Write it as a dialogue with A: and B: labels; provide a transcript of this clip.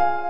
A: you